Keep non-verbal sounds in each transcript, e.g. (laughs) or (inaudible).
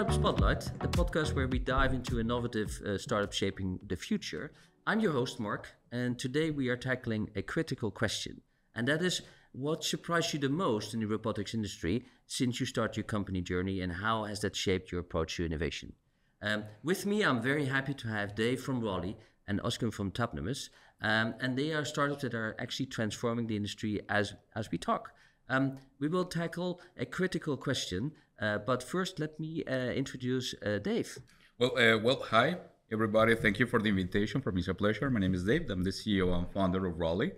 Startup Spotlight, the podcast where we dive into innovative uh, startups shaping the future. I'm your host, Mark, and today we are tackling a critical question. And that is what surprised you the most in the robotics industry since you started your company journey, and how has that shaped your approach to innovation? Um, with me, I'm very happy to have Dave from Rollyy and Özgün from Tabnomous, um, and they are startups that are actually transforming the industry as, as we talk. Um, we will tackle a critical question, but first let me uh, introduce uh, Dave. Well, uh, well, hi everybody. Thank you for the invitation. For me, it's a pleasure. My name is Dave. I'm the CEO and founder of Rollyy.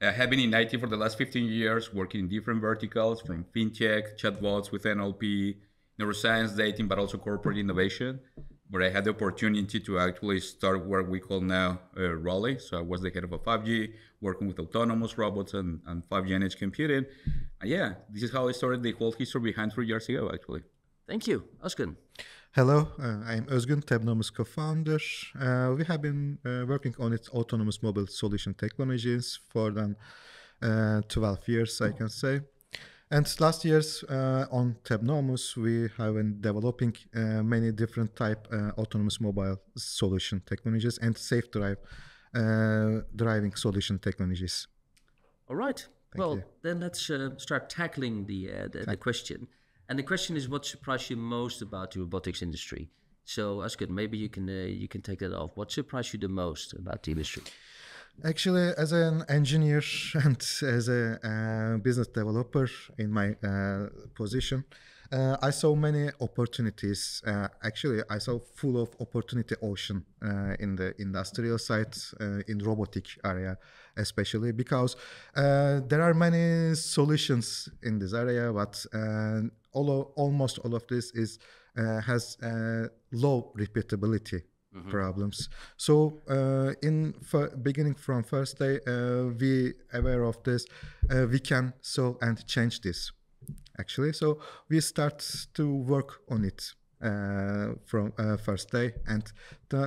I have been in IT for the last 15 years, working in different verticals from fintech, chatbots with NLP, neuroscience, dating, but also corporate innovation where I had the opportunity to actually start what we call now uh, Rollyy. So I was the head of a 5G, working with autonomous robots and, and 5G and edge computing. And yeah, this is how I started the whole history behind three years ago, actually. Thank you, Özgün. Hello, uh, I'm Özgün, Tabnomous co-founder. Uh, we have been uh, working on its autonomous mobile solution technologies for than uh, 12 years, I can say. And last years uh, on Tabnomous, we have been developing uh, many different type uh, autonomous mobile solution technologies and safe drive uh, driving solution technologies. All right. Thank well, you. then let's uh, start tackling the, uh, the, the question. And the question is, what surprised you most about the robotics industry? So, Özgün, maybe you can you can take that off. What surprised you the most about the industry? Actually, as an engineer and (laughs) as a uh, business developer in my uh, position, uh, I saw many opportunities. Uh, actually, I saw full of opportunity ocean uh, in the industrial side, uh, in robotic area, especially because there are many solutions in this area, but all of, almost all of this is has low repeatability Mm-hmm. problems. So uh, in f- beginning from first day, uh, we aware of this. Uh, we can solve and change this. Actually, so we start to work on it uh, from uh, first day, and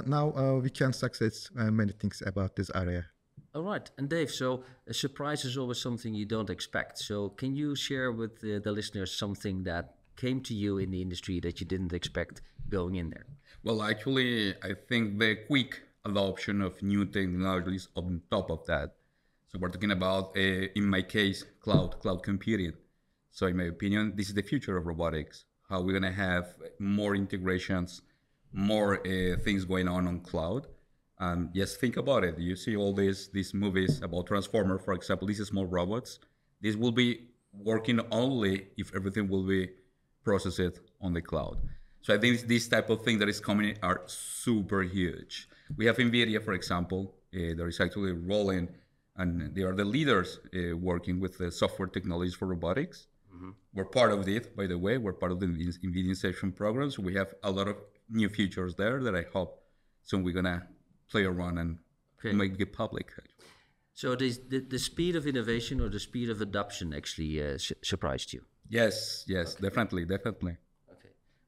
now uh, we can success many things about this area. All right, and Dave. So a surprise is always something you don't expect. So can you share with the, the listeners something that came to you in the industry that you didn't expect going in there? Well, actually, I think the quick adoption of new technologies on top of that. So we're talking about, uh, in my case, cloud, cloud computing. So in my opinion, this is the future of robotics. How we're gonna have more integrations, more uh, things going on on cloud. And yes, think about it. You see all these these movies about Transformer, for example. These small robots. This will be working only if everything will be processed on the cloud. So I think this type of thing that is coming are super huge. We have NVIDIA, for example, uh, there is actually rolling, and they are the leaders uh, working with the software technologies for robotics. Mm-hmm. We're part of it, by the way. We're part of the NVIDIA Inception program. So we have a lot of new features there that I hope soon we're going to play around and okay. make it public. So the, the, the, speed of innovation or the speed of adoption actually uh, surprised you? Yes, yes, okay. definitely, definitely.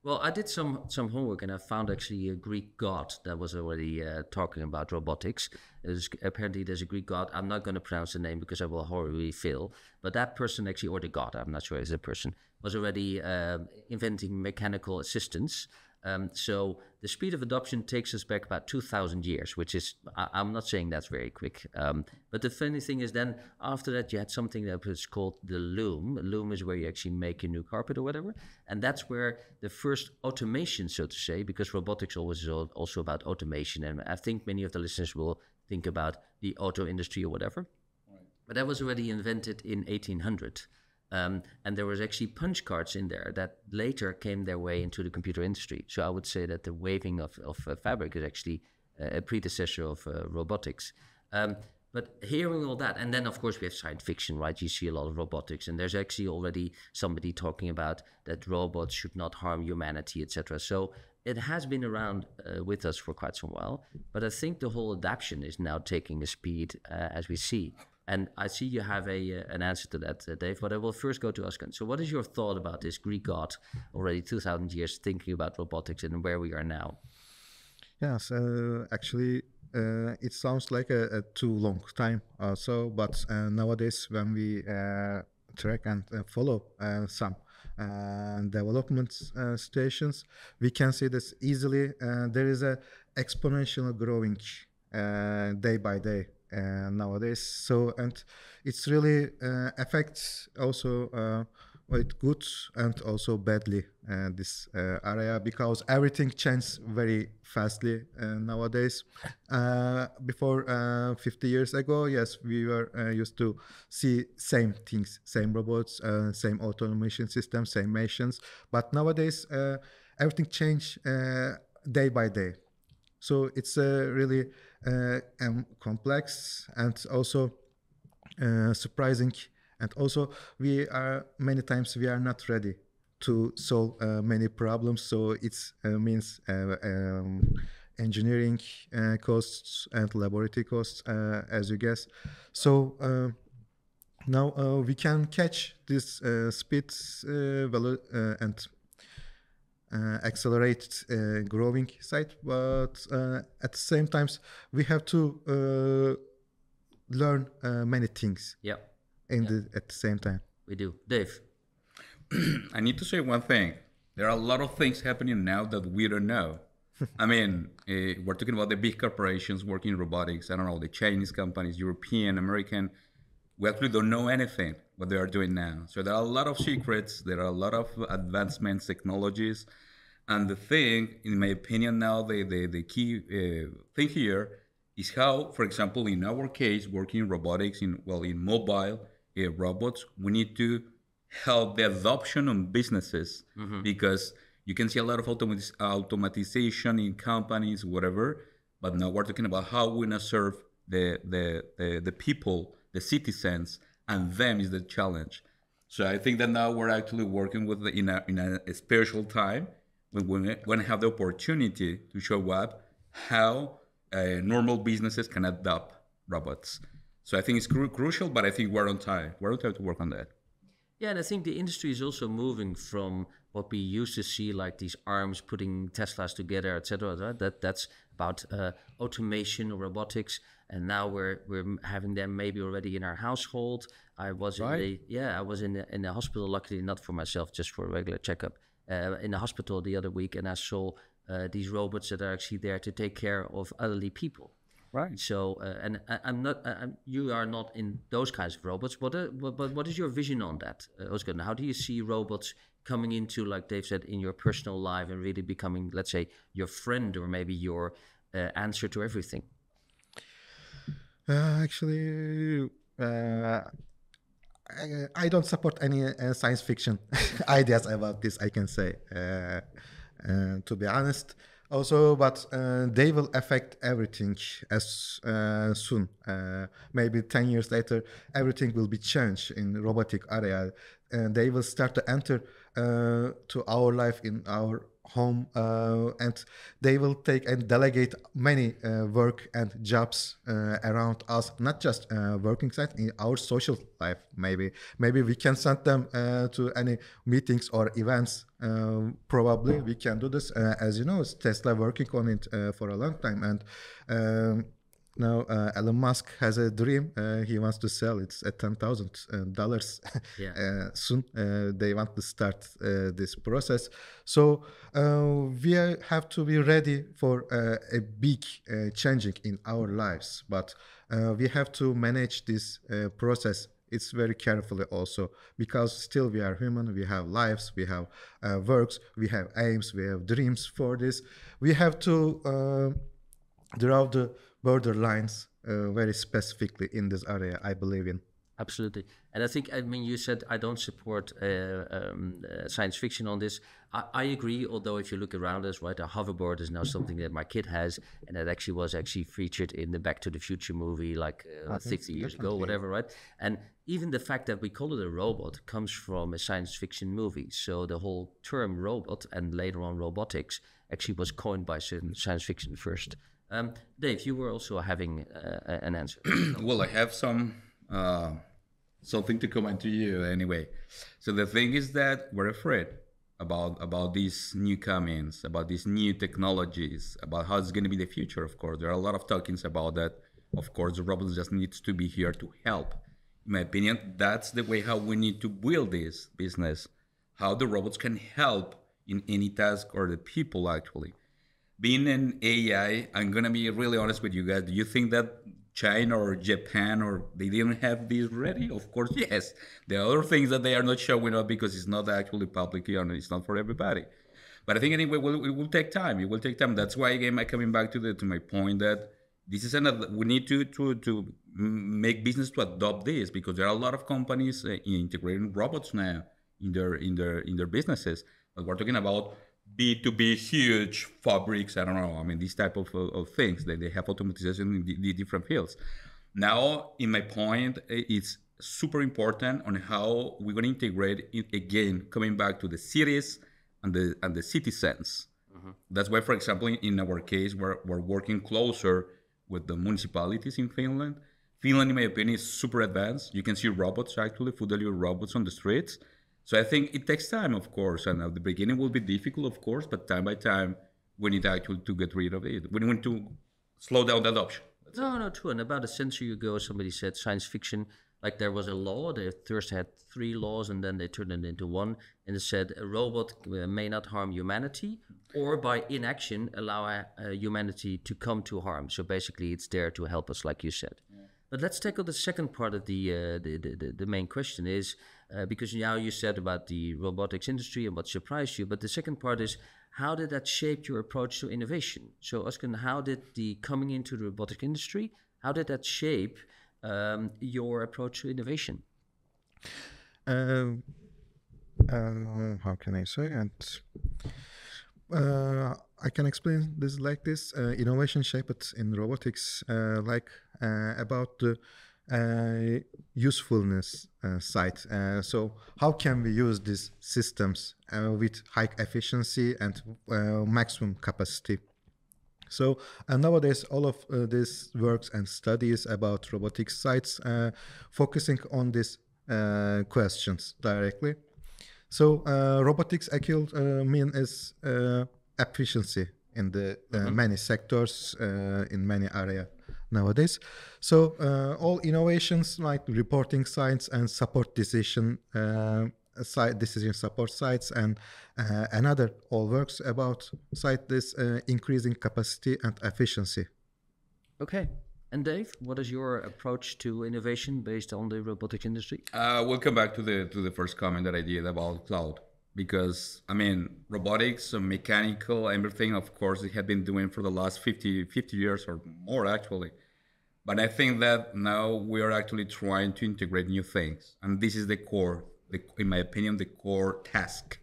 Well, I did some some homework and I found actually a Greek god that was already uh, talking about robotics. There's, apparently, there's a Greek god. I'm not going to pronounce the name because I will horribly fail. But that person actually, or the god, I'm not sure it's a person, was already uh, inventing mechanical assistants um, so the speed of adoption takes us back about 2,000 years, which is, I, am not saying that's very quick. Um, but the funny thing is, then after that, you had something that was called the loom. A loom is where you actually make a new carpet or whatever. And that's where the first automation, so to say, because robotics always is also about automation. And I think many of the listeners will think about the auto industry or whatever. Right. But that was already invented in 1800. Um, and there was actually punch cards in there that later came their way into the computer industry. So I would say that the waving of, of uh, fabric is actually uh, a predecessor of uh, robotics. Um, but hearing all that, and then of course we have science fiction, right? You see a lot of robotics, and there's actually already somebody talking about that robots should not harm humanity, etc. So it has been around uh, with us for quite some while, but I think the whole adaptation is now taking a speed uh, as we see. And I see you have a uh, an answer to that, uh, Dave. But I will first go to Özgün. So, what is your thought about this Greek god already 2,000 years thinking about robotics and where we are now? Yeah, so actually, uh, it sounds like a, a, too long time also. But uh, nowadays, when we uh, track and uh, follow some uh, development uh, stations, we can see this easily. Uh, there is a exponential growing uh, day by day uh, nowadays. So and it's really uh, affects also uh, with good and also badly uh, this uh, area because everything changes very fastly uh, nowadays. Uh, before uh, 50 years ago, yes, we were uh, used to see same things, same robots, uh, same automation systems, same machines. But nowadays, uh, everything change uh, day by day. So it's uh, really uh, um, complex and also uh, surprising. And also, we are many times we are not ready to solve uh, many problems. So it means um, engineering uh, costs and laboratory costs, uh, as you guess. So. Uh, now we can catch this speed and accelerate uh, growing side, but uh, at the same times we have to uh, learn uh, many things Yeah, in the at the same time. we do. Dave. (clears throat) I need to say one thing. There are a lot of things happening now that we don't know. (laughs) I mean, uh, we're talking about the big corporations working in robotics. I don't know, the Chinese companies, European, American. We actually don't know anything what they are doing now. So there are a lot of secrets. There are a lot of advancements, technologies. And the thing, in my opinion, now the, the, the key uh, thing here is how, for example, in our case, working in robotics, in well, in mobile uh, robots, we need to help the adoption on businesses because you can see a lot of automat- automatization in companies, whatever. But now we're talking about how we're gonna serve the, the the the people, the citizens, and them is the challenge. So I think that now we're actually working with the, in a in a special time when we're going to have the opportunity to show up how uh, normal businesses can adopt robots. So I think it's cru- crucial, but I think we're on time. We're on time to work on that. Yeah, and I think the industry is also moving from what we used to see, like these arms putting Teslas together, etc. That that's about uh, automation or robotics, and now we're we're having them maybe already in our household. I was in the yeah, I was in the, in the hospital. Luckily, not for myself, just for a regular checkup. Uh, in the hospital the other week, and I saw uh, these robots that are actually there to take care of elderly people. Right. So, uh, and I, I'm not. I, I'm, you are not in those kinds of robots. What, uh, but, but what is your vision on that, uh, Oscar? How do you see robots coming into, like Dave said, in your personal life and really becoming, let's say, your friend or maybe your uh, answer to everything? Uh, actually, uh, I, I don't support any uh, science fiction (laughs) ideas about this. I can say, uh, uh, to be honest. Also, but they will affect everything as soon. Maybe ten years later, everything will be changed in robotic area, and they will start to enter to our life in our home uh, and they will take and delegate many uh, work and jobs uh, around us not just uh, working site in our social life maybe. Maybe we can send them uh, to any meetings or events um, probably we can do this uh, as you know tesla working on it uh, for a long time. And um, now uh, Elon Musk has a dream. Uh, he wants to sell it at ten thousand dollars Yeah. (laughs) uh, soon. Uh, they want to start uh, this process. So uh, we have to be ready for uh, a big uh, changing in our lives, but uh, we have to manage this uh, process. It's very carefully also because still we are human. We have lives. We have uh, works. We have aims. We have dreams for this. We have to. Uh, draw the borderlines uh, very specifically in this area i believe in Absolutely. And I think, I mean, you said I don't support uh, um, uh, science fiction on this. I, I agree, although if you look around us, right, a hoverboard is now something that my kid has, and that actually was actually featured in the Back to the Future movie like uh, 60 years ago, whatever, right? And even the fact that we call it a robot comes from a science fiction movie. So the whole term robot and later on robotics actually was coined by sci- science fiction first. Um, Dave, you were also having uh, an answer. (clears throat) well, I have some uh, something to comment to you anyway. So the thing is that we're afraid about about these new comings, about these new technologies, about how it's going to be the future. Of course, there are a lot of talkings about that. Of course, the robots just needs to be here to help. In my opinion, that's the way how we need to build this business. how the robots can help in any task or the people actually. Being an AI, I'm gonna be really honest with you guys. Do you think that China or Japan or they didn't have this ready? Of course, yes. There are other things that they are not showing up because it's not actually publicly and it's not for everybody. But I think anyway, it will, it will take time. It will take time. That's why again, I'm coming back to the to my point that this is another. We need to to to make business to adopt this because there are a lot of companies uh, integrating robots now in their in their in their businesses. But we're talking about B2B huge fabrics. I don't know. I mean, these type of, of things. that they have automatization in the, the different fields. Now, in my point, it's super important on how we're going to integrate it again, coming back to the cities and the and the citizens. Mm-hmm. That's why, for example, in our case, we're, we're working closer with the municipalities in Finland. Finland, in my opinion, is super advanced. You can see robots actually, food delivery robots on the streets so I think it takes time, of course, and at the beginning will be difficult, of course, but time by time we need actually to get rid of it. We need to slow down the adoption. No, no, true. And about a century ago, somebody said science fiction, like there was a law. They first had three laws, and then they turned it into one, and it said a robot uh, may not harm humanity, or by inaction allow uh, humanity to come to harm. So basically, it's there to help us, like you said. But let's tackle the second part of the, uh, the, the, the main question is uh, because now you said about the robotics industry and what surprised you, but the second part is how did that shape your approach to innovation? So, Oscar, how did the coming into the robotic industry, how did that shape um, your approach to innovation? Um, uh, how can I say it? Uh, I can explain this like this. Uh, innovation shaped in robotics, uh, like about the uh, usefulness uh, side. Uh, so how can we use these systems uh, with high efficiency and uh, maximum capacity? So nowadays, all of uh, these works and studies about robotics sites focusing on these questions directly. So robotics actually mean is efficiency in the mm-hmm. many sectors in many areas nowadays. So uh, all innovations like reporting sites and support decision uh, site decision support sites and uh, another all works about site this uh, increasing capacity and efficiency. Okay. And Dave, what is your approach to innovation based on the robotics industry? Uh, we'll come back to the to the first comment that I did about cloud because I mean robotics, and mechanical, everything. Of course, they have been doing for the last 50, 50 years or more actually. But I think that now we are actually trying to integrate new things, and this is the core, the, in my opinion, the core task: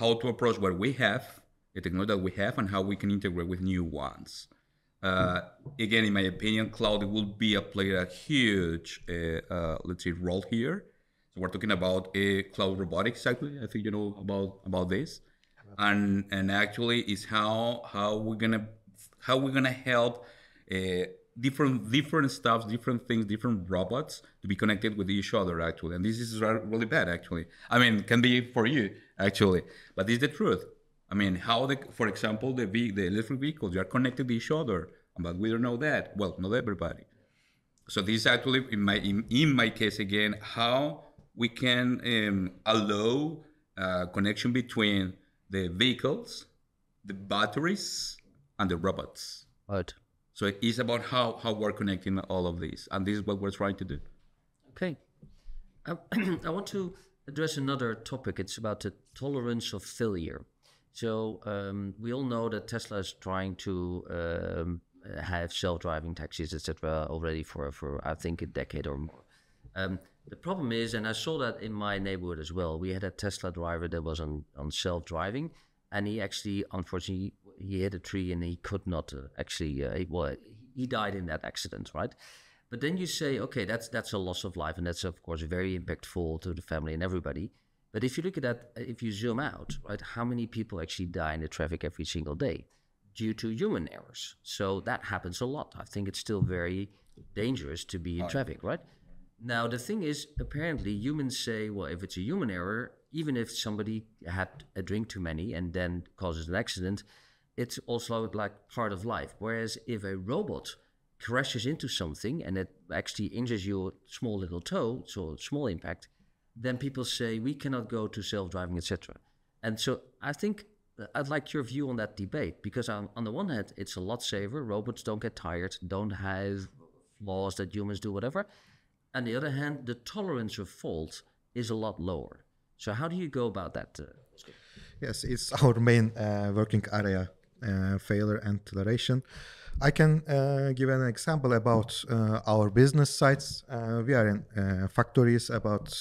how to approach what we have, the technology that we have, and how we can integrate with new ones. Uh, again, in my opinion, cloud will be a play a huge, uh, uh, let's say, role here. So we're talking about a cloud robotics. Actually, I think you know about about this, and and actually is how how we're gonna how we're gonna help uh, different different stuff, different things, different robots to be connected with each other actually. And this is really bad actually. I mean, can be for you actually, but this is the truth. I mean, how the, for example, the the electric vehicles they are connected to each other, but we don't know that. Well, not everybody. So this is actually in my in, in my case again how we can um, allow uh, connection between the vehicles, the batteries, and the robots. Right. So it's about how, how we're connecting all of these. And this is what we're trying to do. Okay. I, (clears throat) I want to address another topic. It's about the tolerance of failure. So um, we all know that Tesla is trying to um, have self-driving taxis, etc., already for, for I think a decade or more. Um, the problem is, and I saw that in my neighborhood as well. We had a Tesla driver that was on, on self-driving, and he actually, unfortunately, he hit a tree and he could not uh, actually uh, he, well he died in that accident right? But then you say okay that's that's a loss of life and that's of course very impactful to the family and everybody. But if you look at that if you zoom out right how many people actually die in the traffic every single day? Due to human errors. So that happens a lot. I think it's still very dangerous to be in traffic right now the thing is apparently humans say well if it's a human error even if somebody had a drink too many and then causes an accident it's also like part of life. Whereas if a robot crashes into something and it actually injures your small little toe, so small impact, then people say we cannot go to self-driving, etc. And so I think uh, I'd like your view on that debate because on, on the one hand, it's a lot safer. Robots don't get tired, don't have flaws that humans do, whatever. On the other hand, the tolerance of fault is a lot lower. So how do you go about that? Uh, Yes, it's (laughs) our main uh, working area, uh, failure and toleration. I can uh, give an example about uh, our business sites. Uh, we are in factories about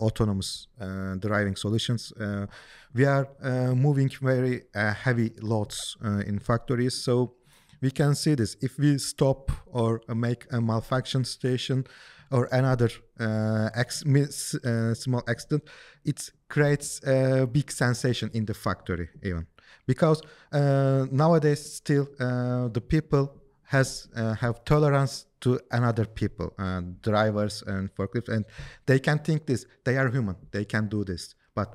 autonomous driving solutions. We are moving very heavy loads in factories, so we can see this. If we stop or make a malfunction station or another uh, ex- uh, small accident, it creates a big sensation in the factory even. Because uh, nowadays still the people has have tolerance to another people drivers and forklifts and they can think this they are human they can do this. But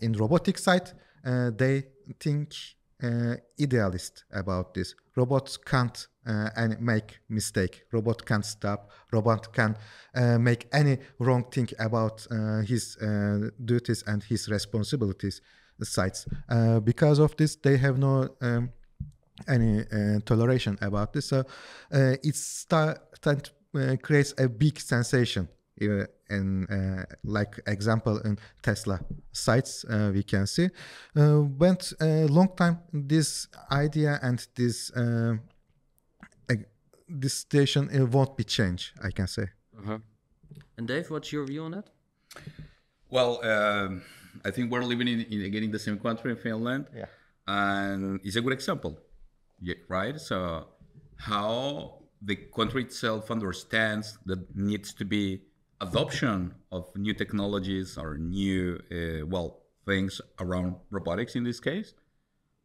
in robotic side they think uh, idealist about this. Robots can't uh, and make mistake. Robot can't stop. Robot can uh, make any wrong thing about uh, his uh, duties and his responsibilities sites. Uh, because of this they have no um, any uh, toleration about this. So uh, it start, uh, creates a big sensation. Uh, in uh, like example in tesla sites uh, we can see. Uh, went a long time this idea and this uh, this station uh, won't be changed i can say and Dave, what's your view on that? Well, um, I think we're living in, in again in the same country in Finland. Yeah. And it's a good example, yeah, right? So how the country itself understands that needs to be adoption of new technologies or new uh, well things around robotics in this case,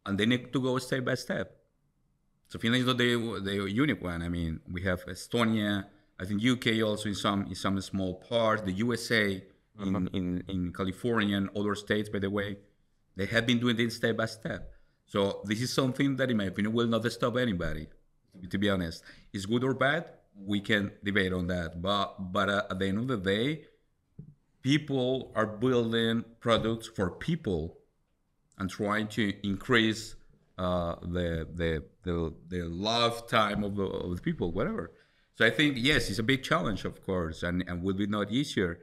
and they need to go step by step. So Finland is not the the unique one. I mean, we have Estonia. I think UK also in some in some small part. The USA in, in in California and other states, by the way, they have been doing this step by step. So this is something that, in my opinion, will not stop anybody. To be honest, is good or bad, we can debate on that. But but uh, at the end of the day, people are building products for people and trying to increase uh, the, the the the lifetime of the, of the people, whatever. So I think yes, it's a big challenge, of course, and, and will be not easier.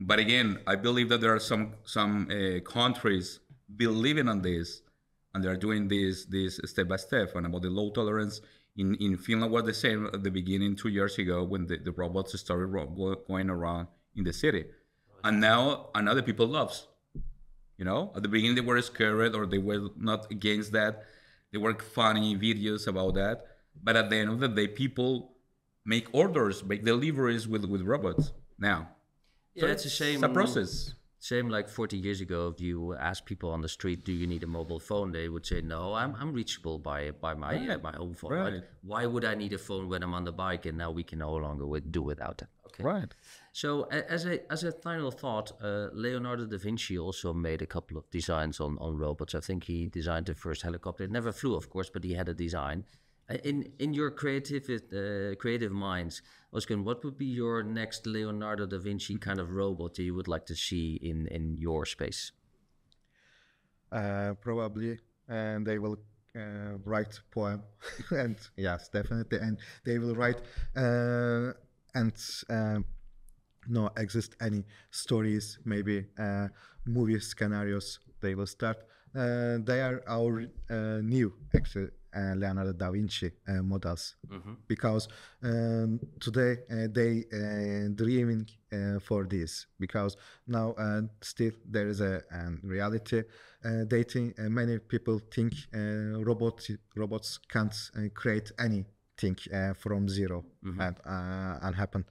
But again, I believe that there are some some uh, countries believing on this, and they are doing this this step by step. And about the low tolerance in in Finland was the same at the beginning two years ago when the, the robots started ro- going around in the city, and now another people loves. You know, at the beginning they were scared or they were not against that. They were funny videos about that, but at the end of the day, people make orders, make deliveries with with robots now. Yeah, it's a shame. It's a process. Same like 40 years ago, if you ask people on the street, "Do you need a mobile phone?" They would say, "No, I'm, I'm reachable by by my uh, my own phone. Right. Right. Why would I need a phone when I'm on the bike?" And now we can no longer do without it. Okay. Right. So as a as a final thought, uh, Leonardo da Vinci also made a couple of designs on on robots. I think he designed the first helicopter. It never flew, of course, but he had a design. Uh, In in your creative uh, creative minds, Oscar, what would be your next Leonardo da Vinci kind of robot that you would like to see in in your space? uh, probably and they will uh, write poem (laughs) and yes definitely and they will write uh, and uh, no exist any stories maybe uh, movie scenarios they will start. Uh, they are our uh, new actually uh, leonardo da vinci uh, models. Because um, today uh, they uh, dreaming uh, for this. Because now uh, still there is a um, reality uh, uh, many people think uh, robot robots can't uh, create anything uh, from 0 and uh, and happen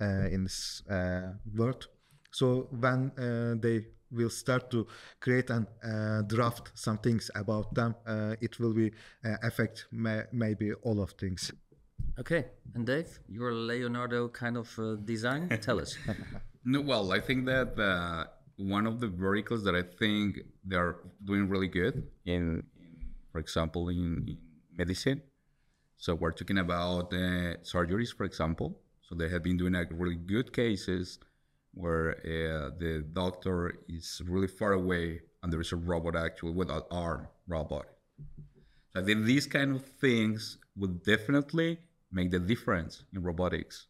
uh, in this uh, world so when uh, they will start to create and uh, draft some things about them uh, it will be uh, affect may, maybe all of things Okay, and Dave, your Leonardo kind of uh, design. (laughs) Tell us. No, well, I think that uh, one of the verticals that I think they're doing really good in, in for example, in, in medicine. So we're talking about uh, surgeries, for example. So they have been doing like really good cases where uh, the doctor is really far away and there is a robot actually with an arm robot. So I think these kind of things would definitely make the difference in robotics.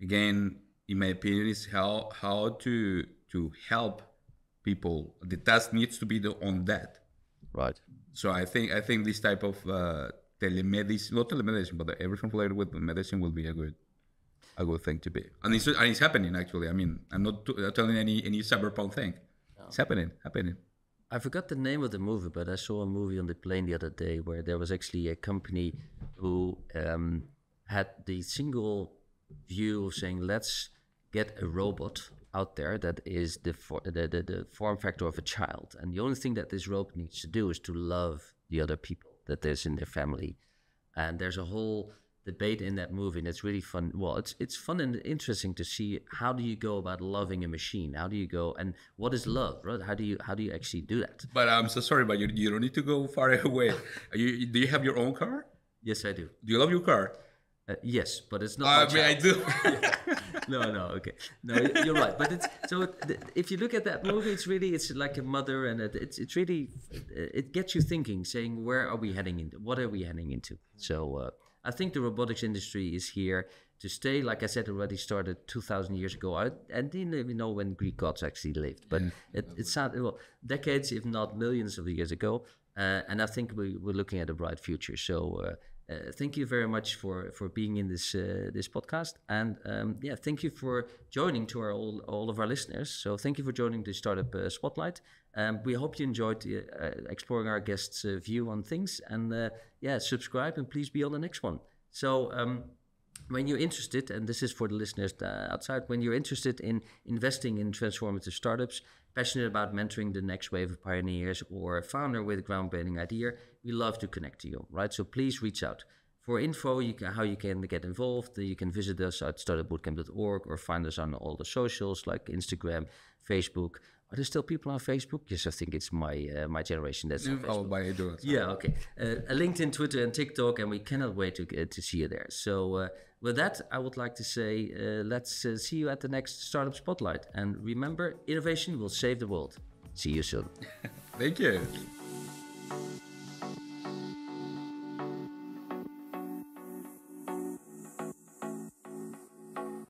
Again, in my opinion, is how how to to help people. The task needs to be on that. Right. So I think I think this type of uh, telemedicine, not telemedicine, but everything related with the medicine will be a good a good thing to be. And it's, and it's happening actually. I mean, I'm not t- telling any any cyberpunk thing. It's happening, happening. I forgot the name of the movie, but I saw a movie on the plane the other day where there was actually a company who um, had the single view of saying, let's get a robot out there that is the, for, the, the, the form factor of a child. And the only thing that this robot needs to do is to love the other people that there's in their family. And there's a whole debate in that movie and it's really fun well it's it's fun and interesting to see how do you go about loving a machine how do you go and what is love right how do you how do you actually do that But I'm so sorry, but you, you don't need to go far (laughs) away. Are you, do you have your own car? yes i do Do you love your car? Uh, yes but it's not I my mean, I do. (laughs) no no okay. No you're right but it's so if you look at that movie it's really it's like a mother and it, it's it's really it gets you thinking saying where are we heading into what are we heading into? So uh, i think the robotics industry is here to stay. Like i said already started 2000 years ago. I, I didn't even know when greek gods actually lived but it, it sounded well decades if not millions of years ago uh, and i think we, we're looking at a bright future. So uh, uh, thank you very much for for being in this uh, this podcast, and um, yeah, thank you for joining to our all, all of our listeners. So thank you for joining the Startup uh, Spotlight. Um, we hope you enjoyed uh, exploring our guests' uh, view on things, and uh, yeah, subscribe and please be on the next one. So. Um, when you're interested, and this is for the listeners uh, outside, when you're interested in investing in transformative startups, passionate about mentoring the next wave of pioneers, or a founder with a groundbreaking idea, we love to connect to you, right? So please reach out. For info, you can, how you can get involved, you can visit us at startupbootcamp.org or find us on all the socials like Instagram, Facebook. Are there still people on Facebook? Yes, I think it's my uh, my generation that's on oh, Facebook. I do. it. Yeah, okay. Uh, LinkedIn, Twitter, and TikTok, and we cannot wait to uh, to see you there. So, uh, with that, I would like to say, uh, let's uh, see you at the next Startup Spotlight. And remember, innovation will save the world. See you soon. (laughs) Thank you.